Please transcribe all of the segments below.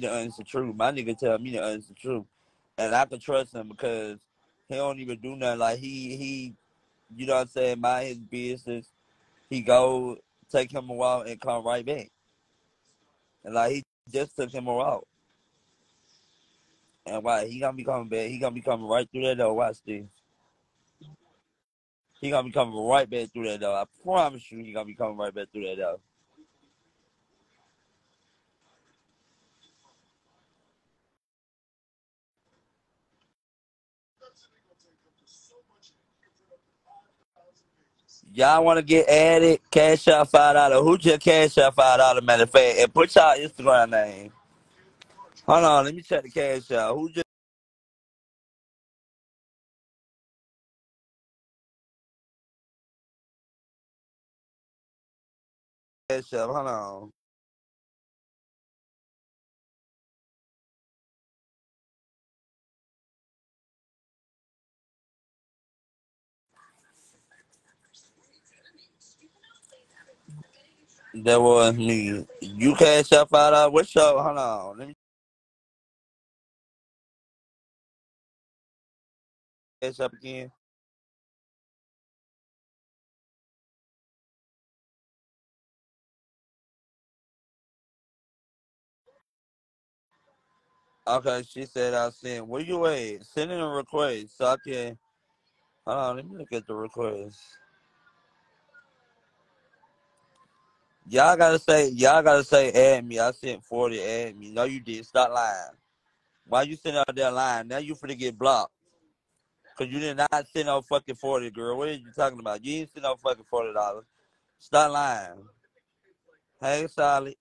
me the honest truth. My nigga tell me the honest truth, and I can trust him because he don't even do nothing. Like he he, you know what I'm saying, mind his business. He go take him a while and come right back, and like he just took him a while. And why he gonna be coming back? He gonna be coming right through that door. Watch this. He gonna be coming right back through that door. I promise you, he gonna be coming right back through that door. Y'all want to get added? Cash out five dollar. Who just cash out five dollar? Matter of fact, and put y'all Instagram name. Hold on, let me check the Cash App. Who just cash out? Hold on. That was me. You out five dollar. What's up? Hold on. Let me up again. Okay, she said I sent. Where you at? Send in a request so I can. Hold on, let me look at the request. Y'all gotta say, y'all gotta say, add me. I sent 40, add me. No, you did. Stop lying. Why you sitting out that line? Now you finna get blocked. Cause you did not send no fucking 40, girl. What are you talking about? You ain't send no fucking $40. Stop lying. Hey, Solid.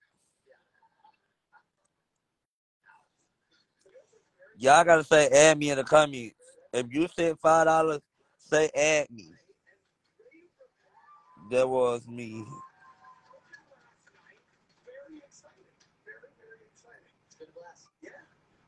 Y'all gotta say, add me in the comments. If you sent $5, say, add me. That was me exciting. Very, very exciting. It's been a blast. Yeah.